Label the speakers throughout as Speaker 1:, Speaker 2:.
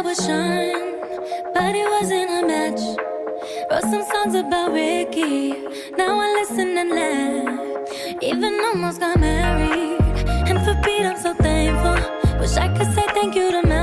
Speaker 1: would Sean, but it wasn't a match. Wrote some songs about Ricky, now I listen and laugh. Even almost got married, and for Pete I'm so thankful. Wish I could say thank you to.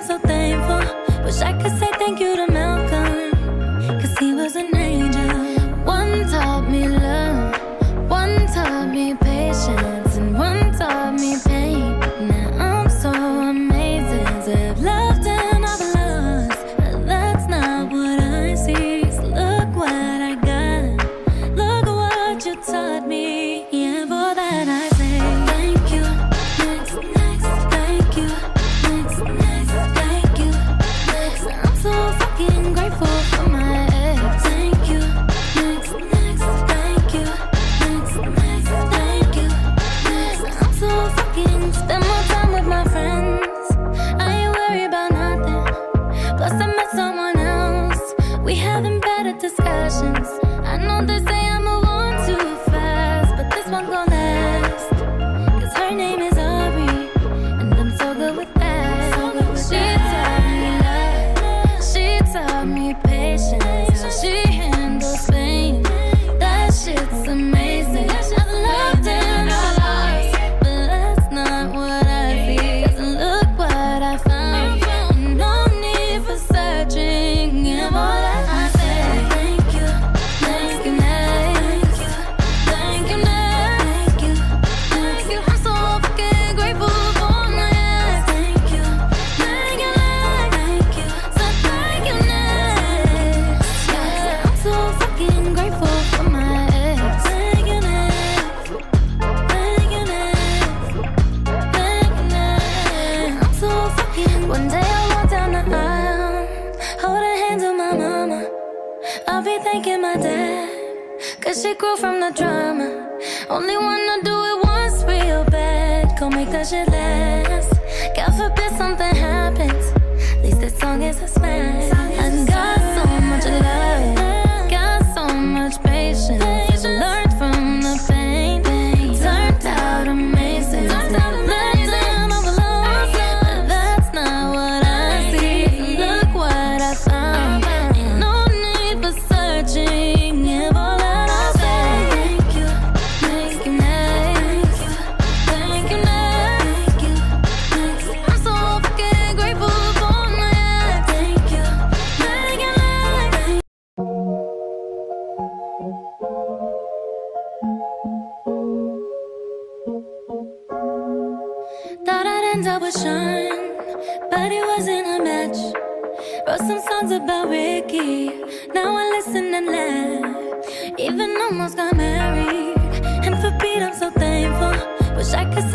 Speaker 1: I'm so thankful. Wish I could say thank you to drama. Only wanna do it once real bad. Go make that shit last. I could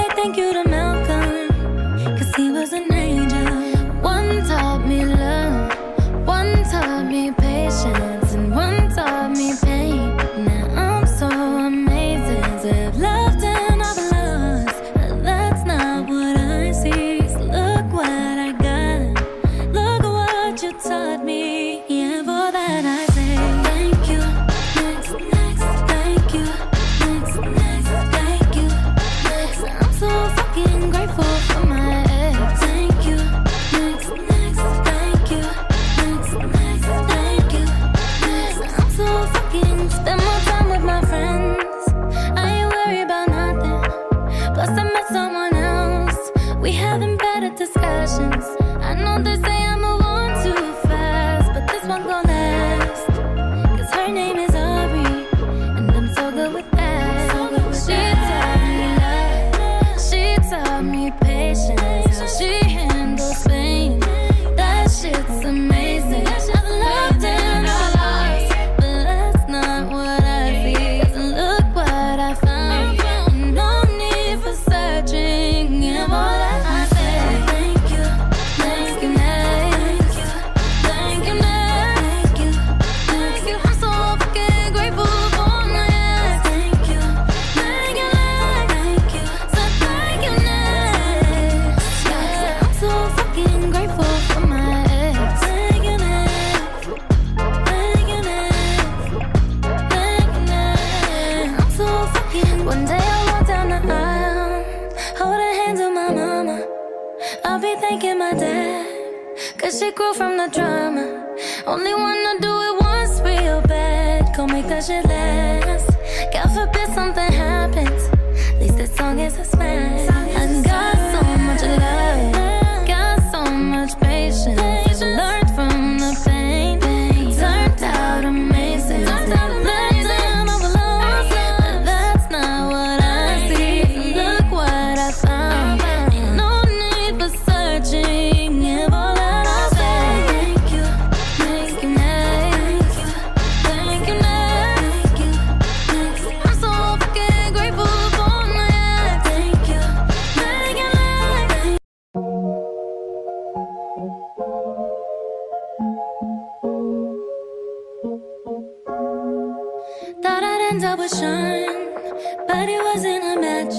Speaker 1: but it wasn't a match.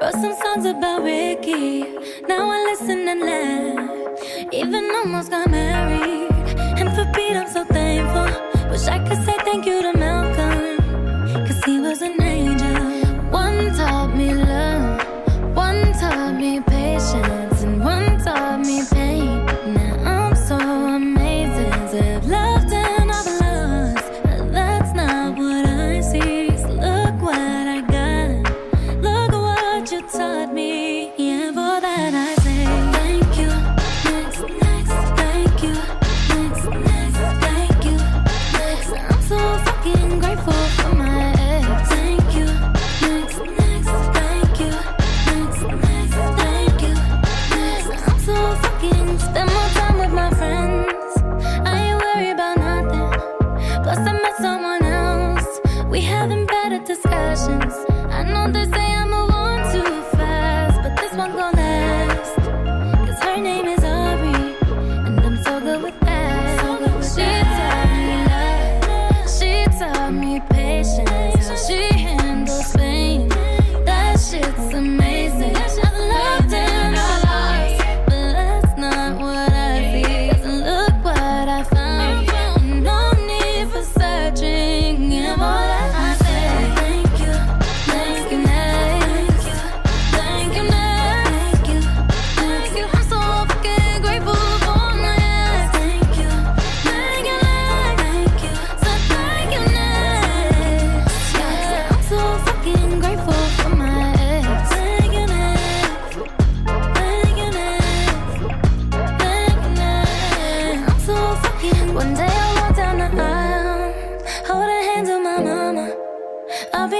Speaker 1: Wrote some songs about Ricky, now I listen and laugh. Even almost got married, and for Pete I'm so thankful. Wish I could say thank you to Malcolm, cause he was an angel.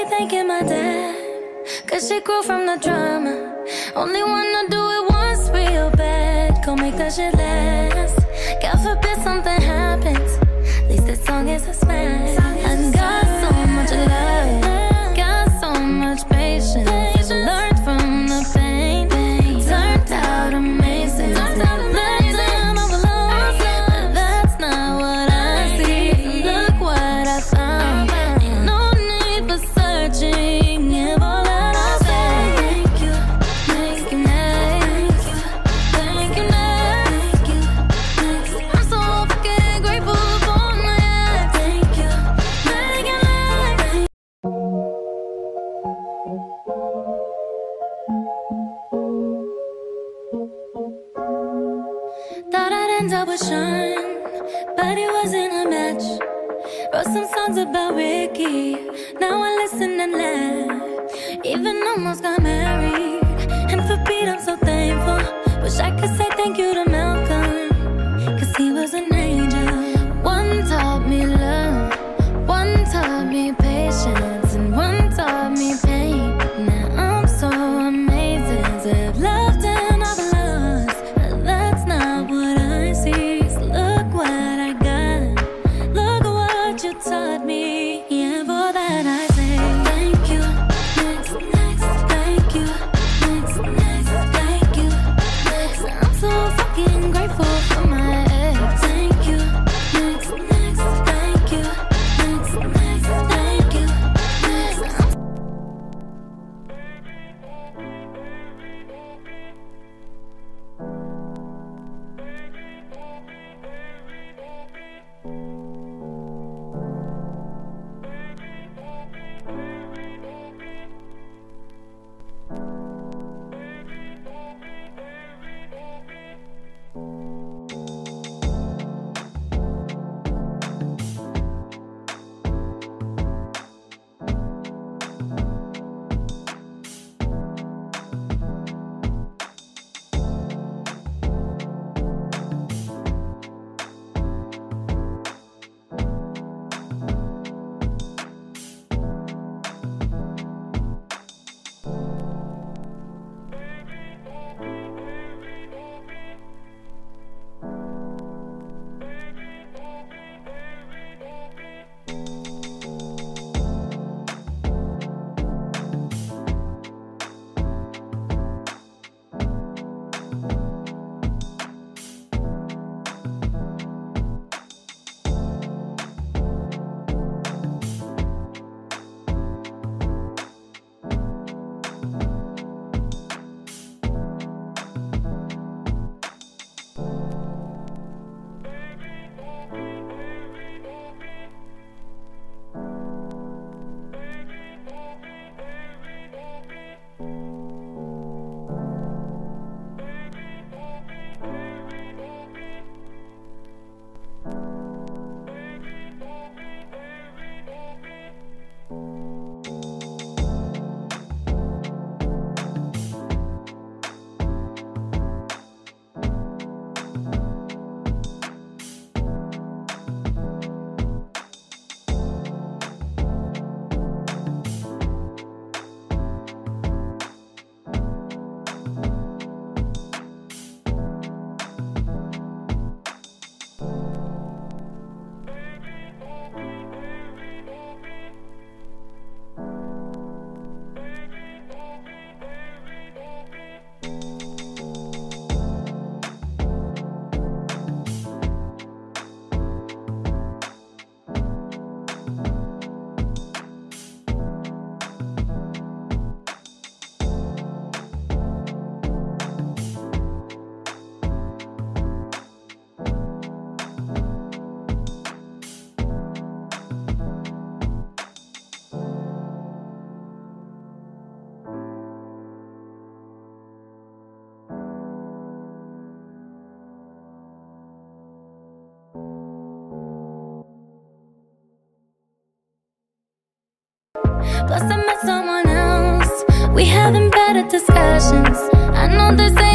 Speaker 1: thanking my dad, cause she grew from the drama. Only wanna do it once real bad, go make that shit last. Wish I could say thank you to Cause I met someone else. We having better discussions. I know this ain't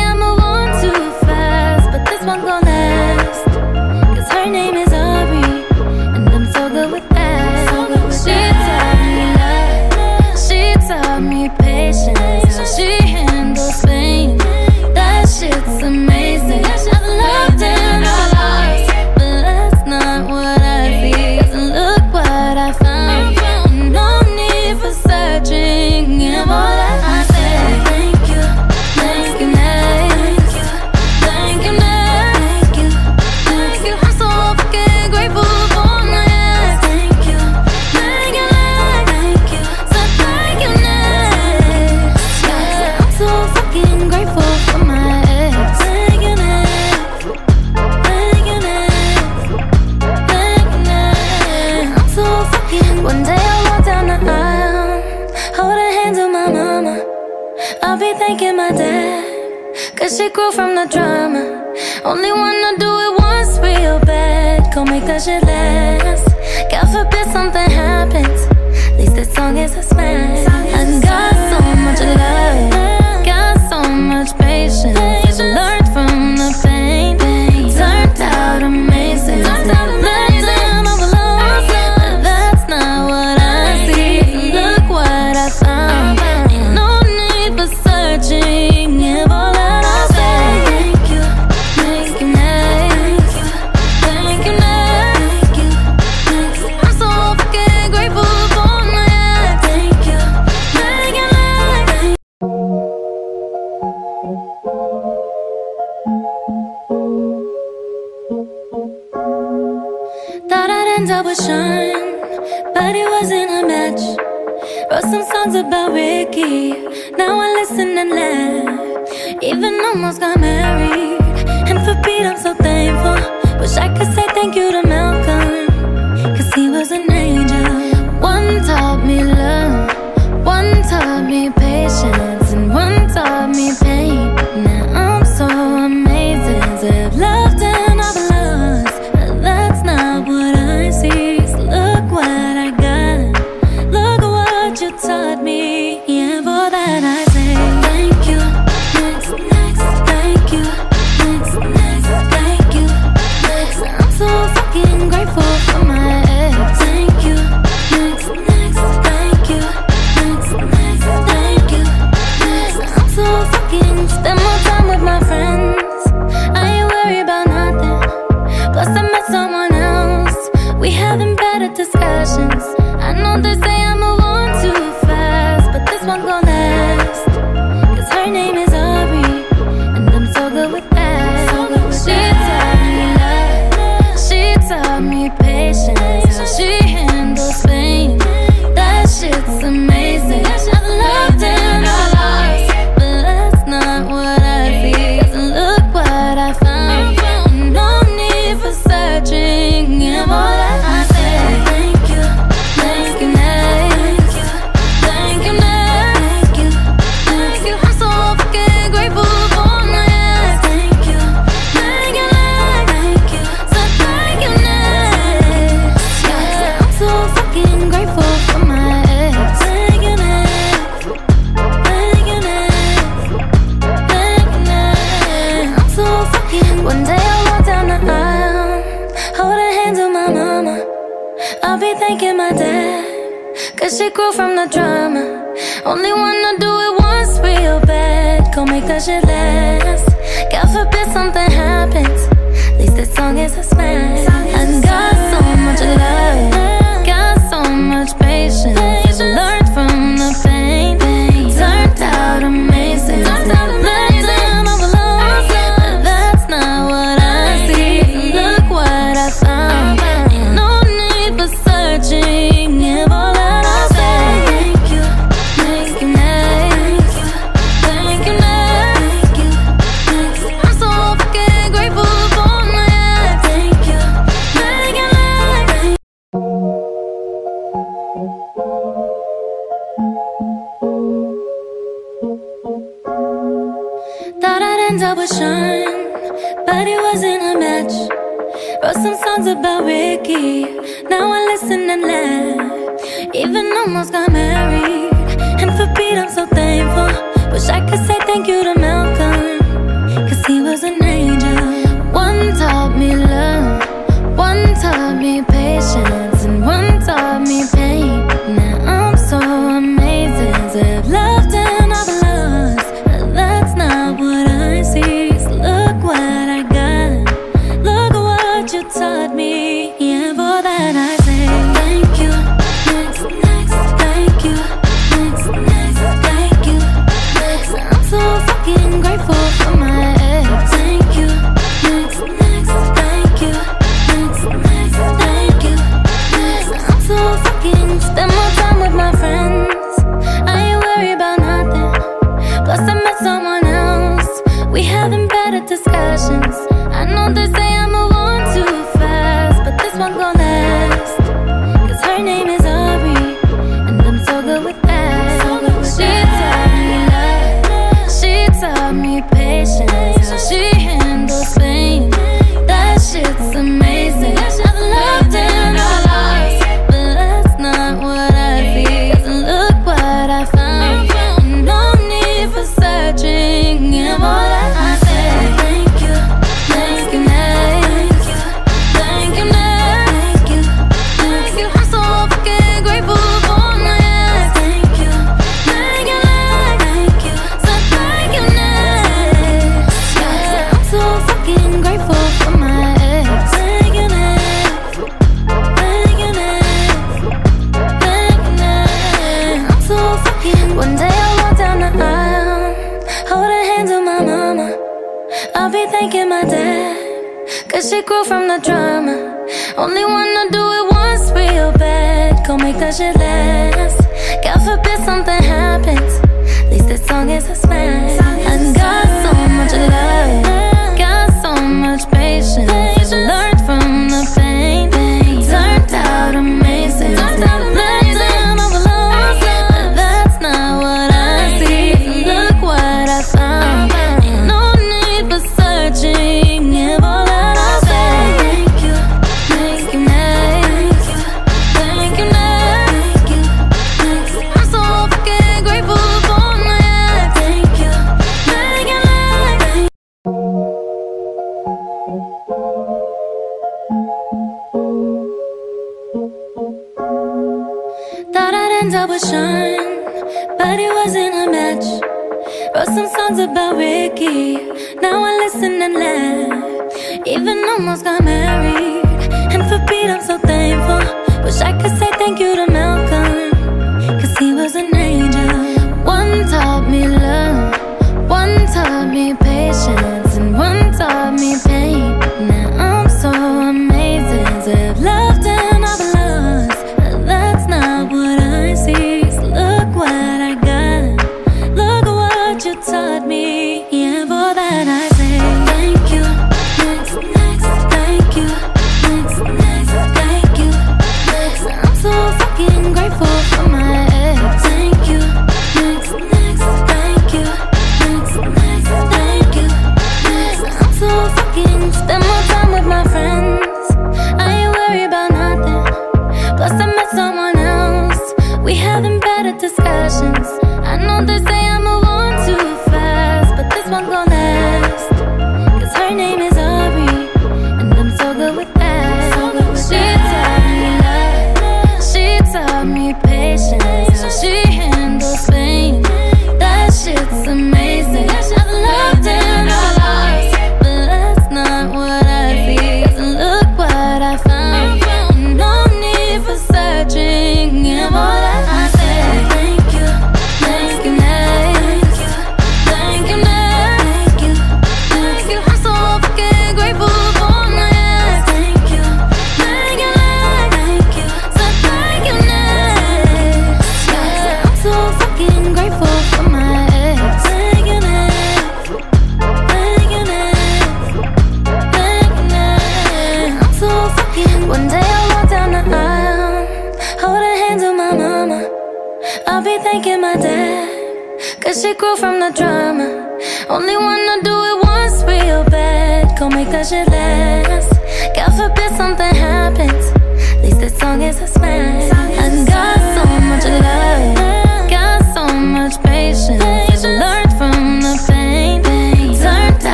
Speaker 1: Even almost got married And for Pete I'm so thankful. Wish I could say thank you to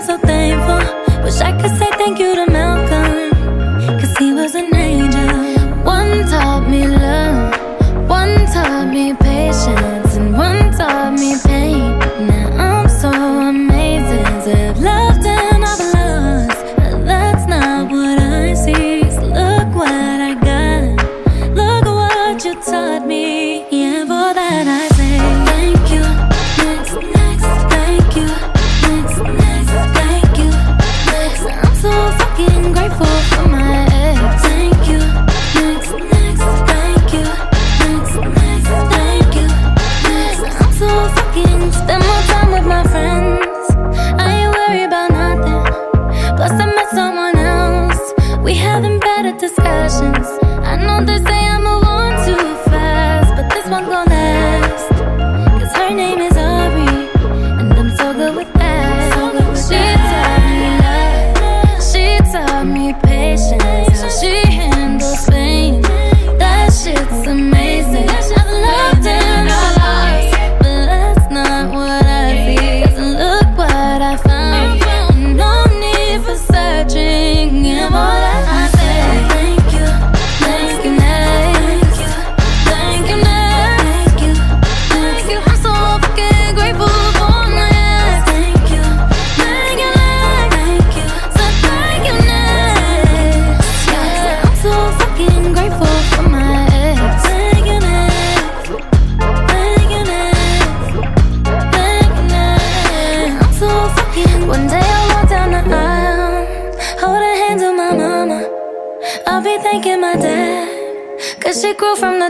Speaker 1: I'm so thankful. Wish I could say thank you to my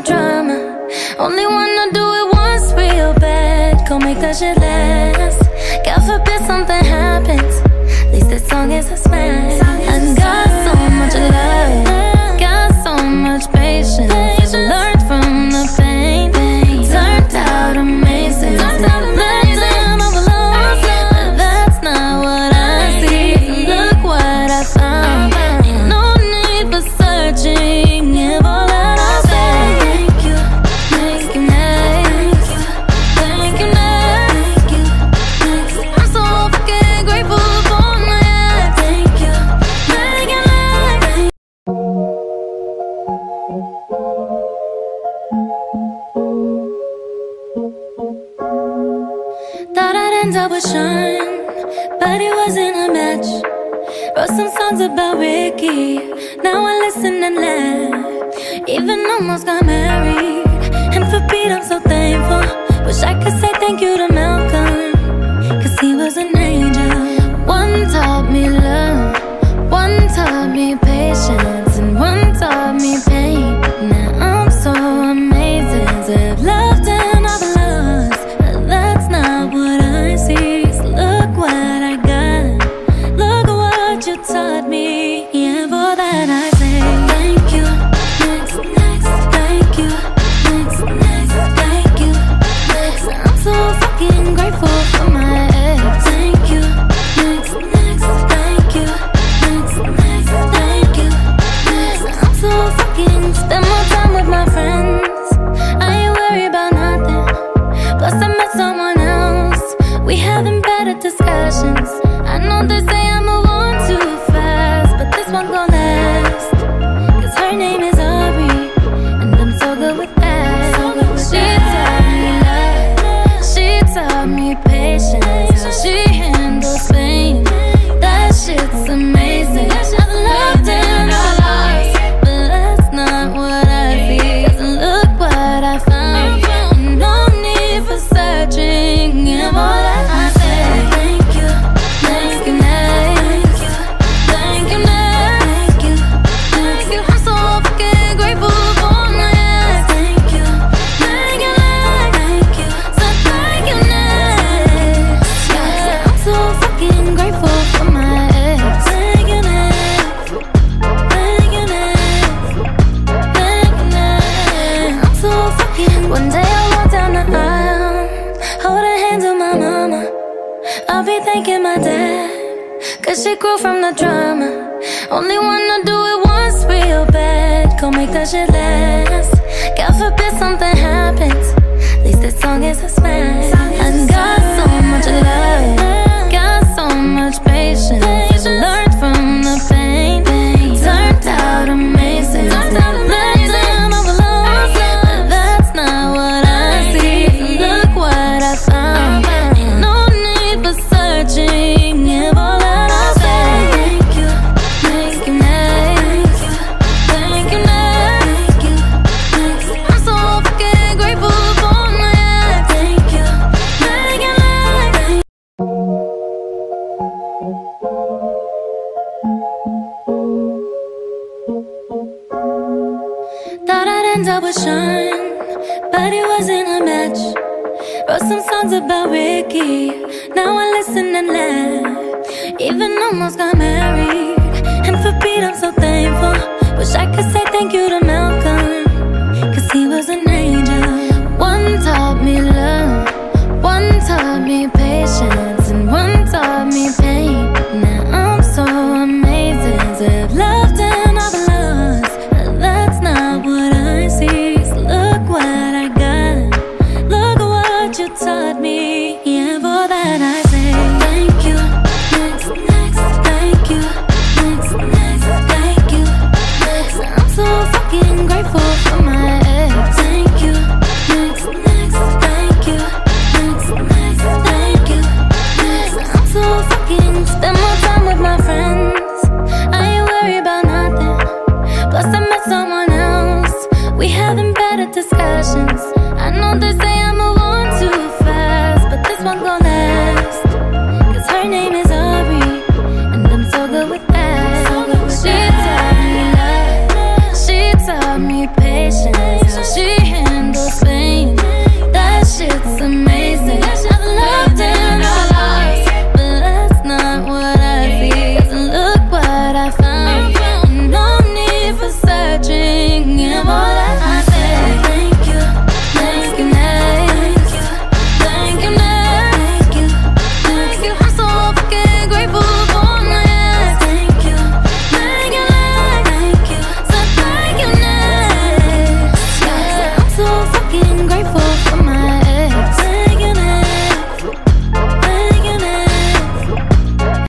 Speaker 1: drama. Only wanna do it once real bad. Gonna make that shit last. God forbid something happens. At least that song is a smash. I got but it wasn't a match. Wrote some songs about Ricky, now I listen and laugh. Even almost got married, and for Pete I'm so thankful. Wish I could say thank you to Malcolm, cause he was an angel. One taught me love, one taught me patience, and one taught me pain.